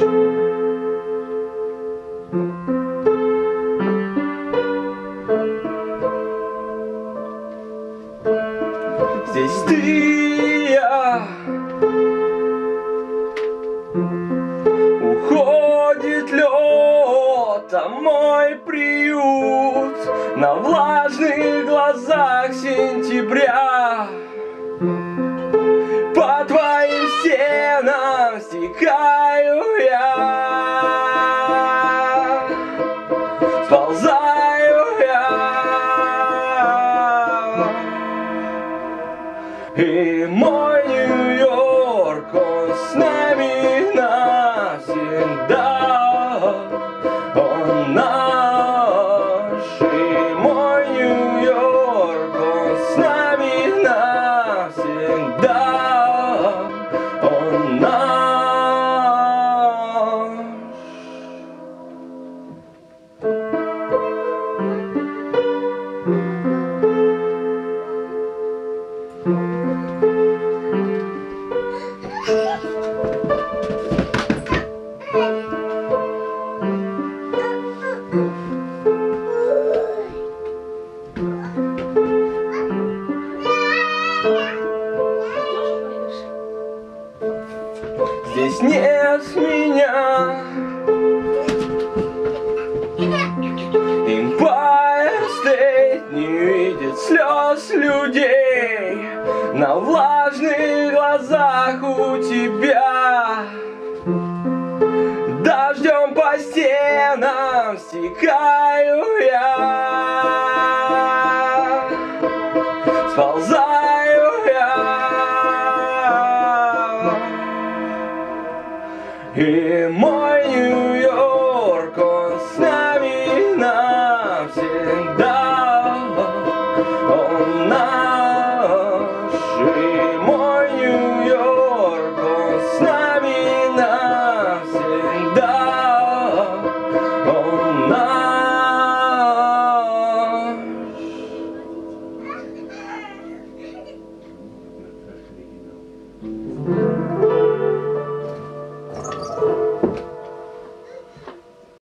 Здесь ты и я. Уходит лед, а мой приют На влажных глазах сентября. По твоим стенам стекаю И мой Нью-Йорк, он с нами навсегда Он наш. И мой Нью-Йорк, он с нами навсегда Он наш Здесь нет меня. Empire State не видит слез людей. На влажных глазах у тебя. Дождем по стенам стекаю я И мой Нью-Йорк, он с нами навсегда. Он наш, и мой Нью-Йорк, он с нами навсегда. Он наш.